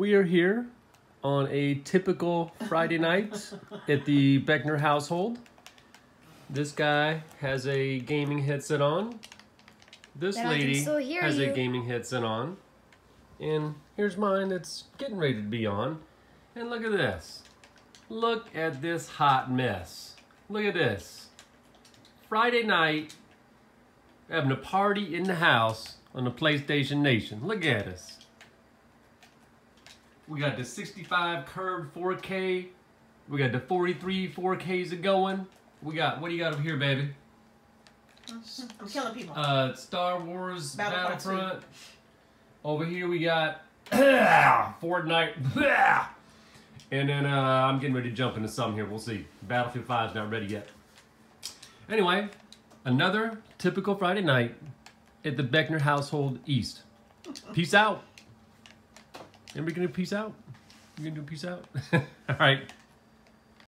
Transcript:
We are here on a typical Friday night at the Beckner household. This guy has a gaming headset on. This lady has a you. gaming headset on. And here's mine that's getting ready to be on. And look at this. Look at this hot mess. Look at this. Friday night, having a party in the house on the PlayStation Nation. Look at us. We got the 65 curved 4K. We got the 43 4Ks a going. We got, what do you got over here, baby? I'm killing people. Uh, Star Wars Battlefront Battlefront. Over here we got Fortnite. And then uh, I'm getting ready to jump into something here. We'll see. Battlefield 5 is not ready yet. Anyway, another typical Friday night at the Beckner household East. Peace out. Anybody gonna do peace out? You gonna do peace out? All right.